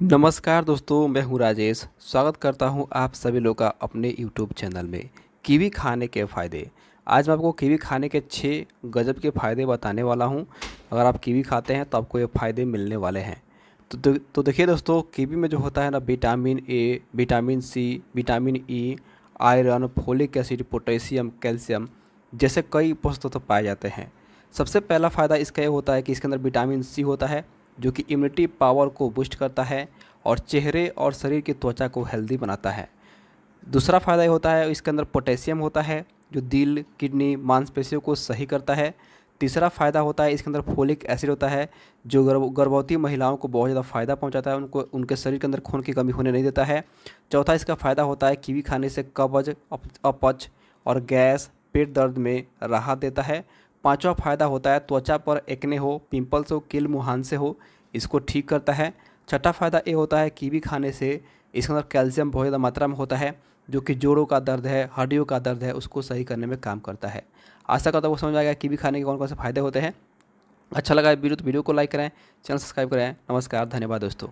नमस्कार दोस्तों, मैं हूँ राजेश। स्वागत करता हूँ आप सभी लोग का अपने यूट्यूब चैनल में, कीवी खाने के फ़ायदे। आज मैं आपको कीवी खाने के छः गजब के फ़ायदे बताने वाला हूँ। अगर आप कीवी खाते हैं तो आपको ये फ़ायदे मिलने वाले हैं। तो तो देखिए दोस्तों, कीवी में जो होता है ना vitamin A vitamin C vitamin E iron folic acid potassium calcium जैसे कई पोषक तत्व तो पाए जाते हैं। सबसे पहला फ़ायदा इसका ये होता है कि इसके अंदर विटामिन सी होता है। जो कि इम्यूनिटी पावर को बूस्ट करता है और चेहरे और शरीर की त्वचा को हेल्दी बनाता है। दूसरा फ़ायदा ये होता है, इसके अंदर पोटेशियम होता है, जो दिल किडनी मांसपेशियों को सही करता है। तीसरा फ़ायदा होता है, इसके अंदर फोलिक एसिड होता है, जो गर्भवती महिलाओं को बहुत ज़्यादा फ़ायदा पहुंचाता है, उनको, उनके शरीर के अंदर खून की कमी होने नहीं देता है। चौथा इसका फ़ायदा होता है, कीवी खाने से कब्ज अपच और गैस, पेट दर्द में राहत देता है। पांचवा फ़ायदा होता है, त्वचा पर एकने हो पिंपल्स हो, किल मुहान से हो, इसको ठीक करता है। छठा फ़ायदा ये होता है कीवी खाने से इसके अंदर कैल्शियम बहुत ज़्यादा मात्रा में होता है, जो कि जोड़ों का दर्द है, हड्डियों का दर्द है, उसको सही करने में काम करता है। आशा करता हूँ वो समझ आ आएगा कीवी खाने के कौन कौन से फ़ायदे होते हैं। अच्छा लगा वीडियो तो वीडियो को लाइक करें, चैनल सब्सक्राइब करें। नमस्कार, धन्यवाद दोस्तों।